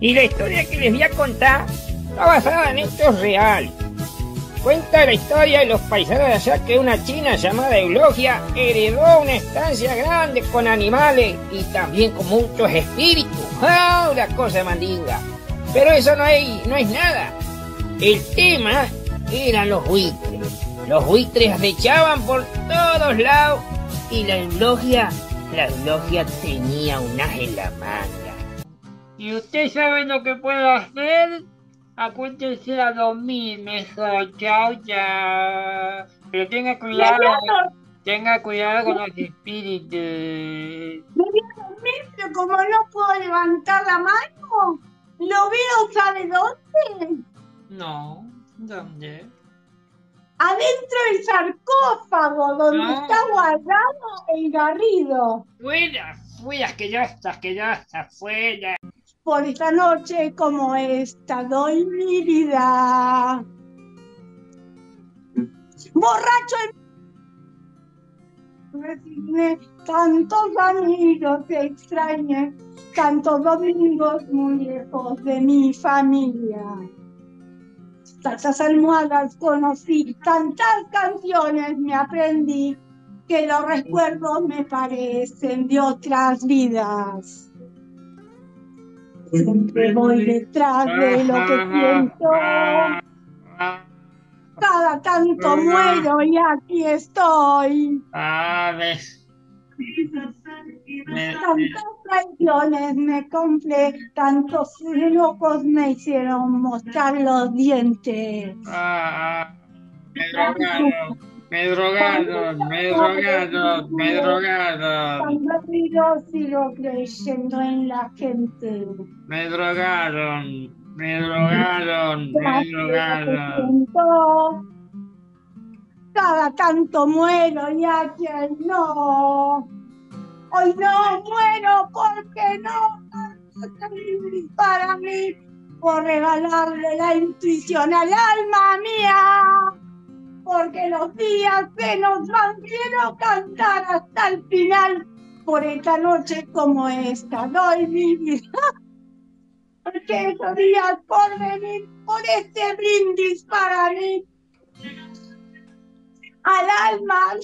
Y la historia que les voy a contar está basada en hechos reales. Cuenta la historia de los paisanos de allá que una china llamada Eulogia heredó una estancia grande con animales y también con muchos espíritus. ¡Ah, una cosa mandinga! Pero eso no, hay, no es nada. El tema eran los buitres. Los buitres acechaban por todos lados y la Eulogia, la Eulogia tenía un as en la manga. ¿Y usted sabe lo que puedo hacer? Acuéntese a dormir mejor, chao, chao. Pero tenga cuidado, tenga cuidado con los espíritus. Me voy a dormir, pero como no puedo levantar la mano, ¿lo veo sabe dónde? No, ¿dónde? Adentro del sarcófago donde está guardado el garrido. Fuera, fuera, que ya estás, que ya estás, fuera por esta noche como esta doy mi vida. Borracho en... tantos amigos te extrañé, tantos domingos muy lejos de mi familia. Tantas almohadas conocí, tantas canciones me aprendí, que los recuerdos me parecen de otras vidas. Siempre voy detrás de lo que siento. Cada tanto muero y aquí estoy. Ves. Tantas traiciones me compré, tantos enojos me hicieron mostrar los dientes. Ah, me drogaron. Me drogaron, me drogaron, me drogaron. Cuando sigo, sigo creyendo en la gente. Me drogaron, me drogaron, me drogaron. Cada tanto muero y aquí no. Hoy no muero porque no para mí por regalarle la intuición al alma mía porque los días se nos van, quiero cantar hasta el final, por esta noche como esta, doy mi vida. Porque esos días por venir, por este brindis para mí, al alma,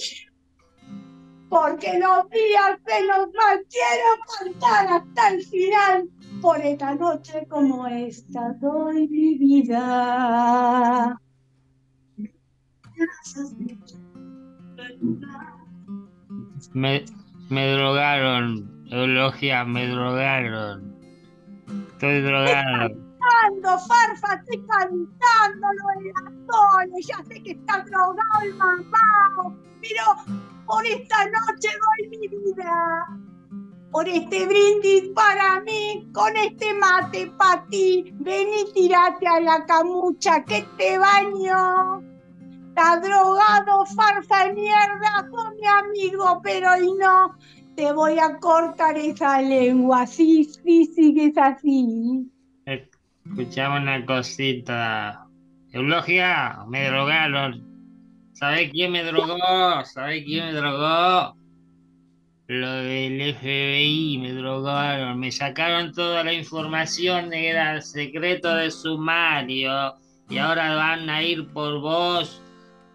porque los días se nos van, quiero cantar hasta el final, por esta noche como esta, doy mi vida. Me, drogaron, Eulogia, me drogaron. Estoy drogado. Cantando, Farfa, estoy cantando lo de las soles, ya sé que está drogado el mamá, pero por esta noche doy mi vida. Por este brindis para mí, con este mate para ti, ven y tirate a la camucha que te baño. Está drogado, farsa de mierda, con mi amigo, pero hoy no. Te voy a cortar esa lengua. Sí, sí, sí que es así. Escuchame una cosita. Eulogia, me drogaron. ¿Sabés quién me drogó? ¿Sabés quién me drogó? Lo del FBI me drogaron. Me sacaron toda la información de era secreto de sumario. Y ahora van a ir por vos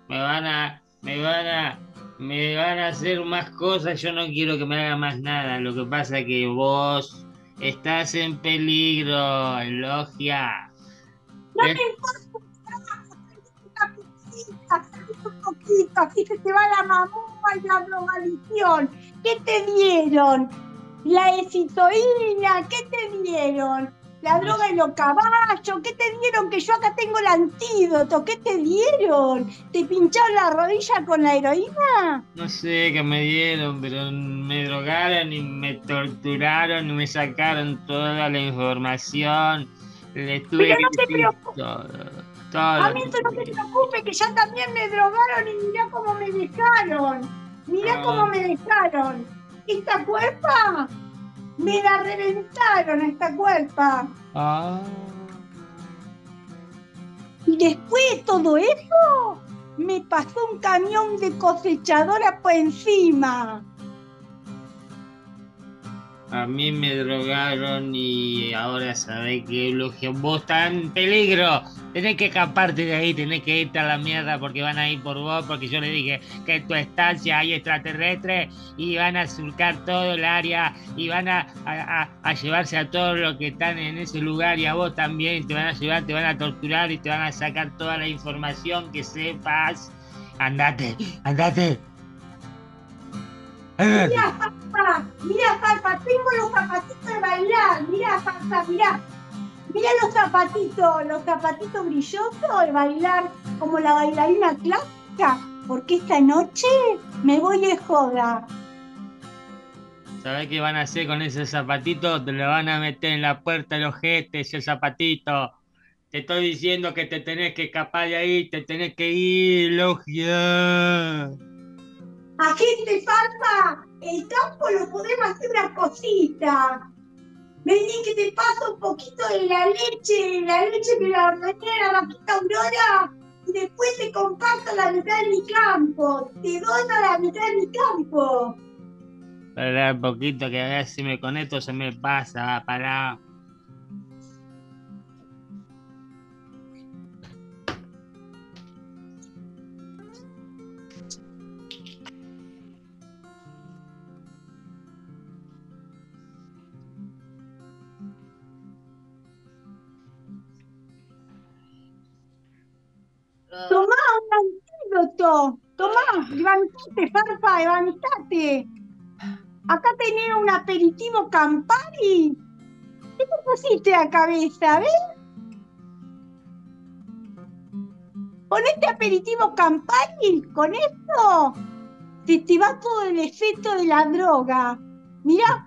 me van a, me van a, me van a hacer más cosas, yo no quiero que me haga más nada, lo que pasa es que vos estás en peligro, Logia. No me importa un poquito, así que te va la mamá y la globalización. ¿Qué te dieron? La excitoína, ¿qué te dieron? La droga y los caballos, ¿qué te dieron? Que yo acá tengo el antídoto, ¿qué te dieron? ¿Te pincharon la rodilla con la heroína? No sé qué me dieron, pero me drogaron y me torturaron y me sacaron toda la información. Pero no te preocupes. A mí eso no te preocupe, que ya también me drogaron y mirá cómo me dejaron. Mirá ah. cómo me dejaron. ¿Esta cuerpa? Me la reventaron esta cuerpa. Ah. Y después de todo eso, me pasó un camión de cosechadora por encima. A mí me drogaron y ahora sabés que Eulogio, vos estás en peligro. Tenés que escaparte de ahí, tenés que irte a la mierda porque van a ir por vos, porque yo le dije que en tu estancia hay extraterrestres y van a surcar todo el área y van a, a, llevarse a todos los que están en ese lugar y a vos también. Te van a llevar, te van a torturar y te van a sacar toda la información que sepas. Andate, andate. Mira, Farfa, mira, Farfa, tengo los zapatitos de bailar. Mira, Farfa, mira. Mira los zapatitos, los zapatitos brillosos de bailar como la bailarina clásica. Porque esta noche me voy de joda. ¿Sabes qué van a hacer con ese zapatito? Te lo van a meter en la puerta de los ojete, ese zapatito. Te estoy diciendo que te tenés que escapar de ahí, te tenés que ir, logia. Agente falta, el campo lo podemos hacer una cosita. Vení que te paso un poquito de la leche, la leche que la ordené a la vaquita Aurora y después te comparto la mitad de mi campo. Te dono la mitad de mi campo. Para un poquito que a ver si me conecto se me pasa, para. Tomá un antídoto. Tomá, levantate, Farfa, levantate. Acá tenés un aperitivo Campari. ¿Qué te pusiste a cabeza, ves? Con este aperitivo Campari, con esto, te, te va todo el efecto de la droga. Mira.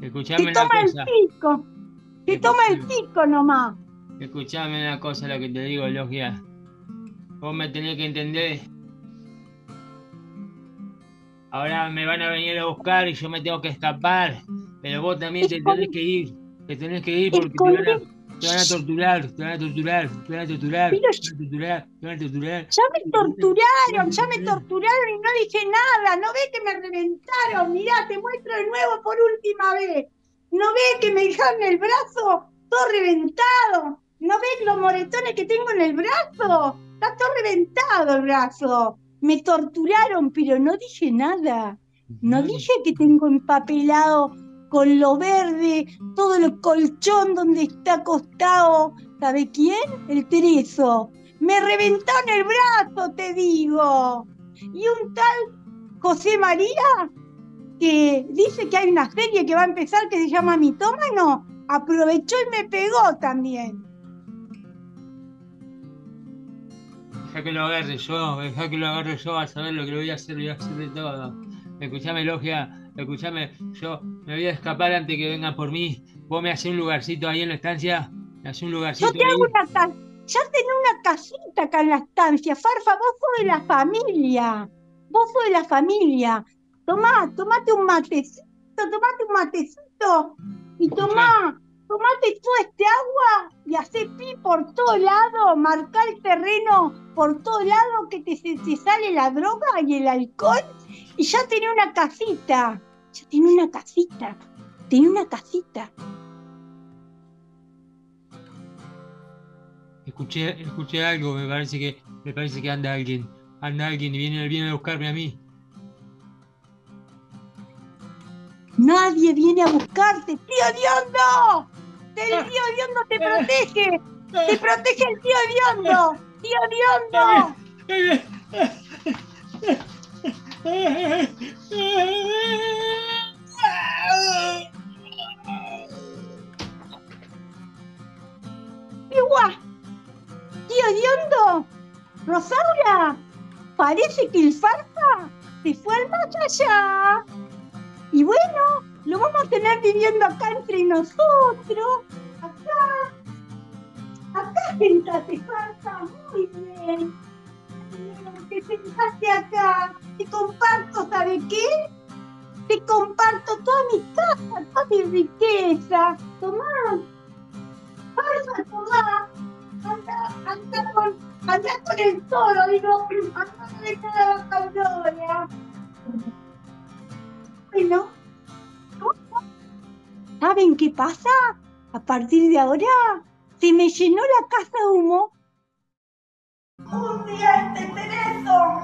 Escuchame te toma el pico. Te toma el pico nomás. Escuchame una cosa lo que te digo, Logia. Vos me tenés que entender. Ahora me van a venir a buscar y yo me tengo que escapar. Pero vos también te tenés que ir. Te tenés que ir porque te van, a, te van a torturar, te van a torturar, te van a torturar, te van a torturar, te van a torturar. Ya me torturaron, ya me torturaron y no dije nada. No ve que me reventaron. Mirá, te muestro de nuevo por última vez. ¿No ve que me dejaron el brazo todo reventado? ¿No ves los moretones que tengo en el brazo? Está todo reventado el brazo. Me torturaron, pero no dije nada. No dije que tengo empapelado con lo verde, todo el colchón donde está acostado. ¿Sabe quién? El Tereso. Me reventaron el brazo, te digo. Y un tal José María, que dice que hay una serie que va a empezar que se llama Mitómano, aprovechó y me pegó también. Deja que lo agarre yo, deja que lo agarre yo a saber lo que lo voy a hacer, voy a hacer de todo. Escuchame, Logia, escuchame, yo me voy a escapar antes que vengan por mí. Vos me haces un lugarcito ahí en la estancia, me haces un lugarcito. Yo te hago una casa, ya tenés una casita acá en la estancia, Farfa, vos sos de la familia, vos sos de la familia. Tomá, tomate un matecito, tomate un matecito y tomá, tomate todo este agua y hacé pi por todo lado, marcar el terreno por todo lado que te, te sale la droga y el alcohol y ya tenés una casita, ya tenés una casita, tenés una casita. Escuché, escuché algo, me parece que, me parece que anda alguien, anda alguien y viene, viene a buscarme a mí. Nadie viene a buscarte, tío Diondo. El tío Diondo te protege. Te protege el tío Diondo. Tío Diondo. Igual. Tío Diondo. Rosaura. Parece que el farfa se fue al más allá. Y bueno, lo vamos a tener viviendo acá entre nosotros. Acá sentate, falta. Muy bien. Te sentaste acá. Te comparto, ¿sabe qué? Te comparto toda mi casa, toda mi riqueza. Tomá. Falta, tomá. Anda, anda con, anda con el toro, digo, anda con el toro, Aurora. Bueno, ¿saben qué pasa? A partir de ahora se me llenó la casa de humo. Un día este Tereso,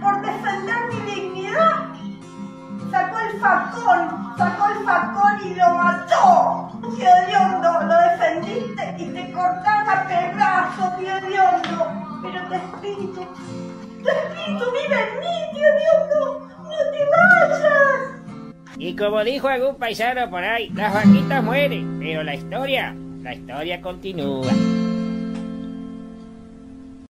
por defender mi dignidad, sacó el facón, sacó el facón y lo mató. Tío Diondo, lo defendiste y te cortás a pedazos, tío Diondo. Pero tu espíritu, tu espíritu vive en mí, tío Diondo. No te vayas. Y como dijo algún paisano por ahí, las vaquitas mueren, pero la historia, la historia continúa.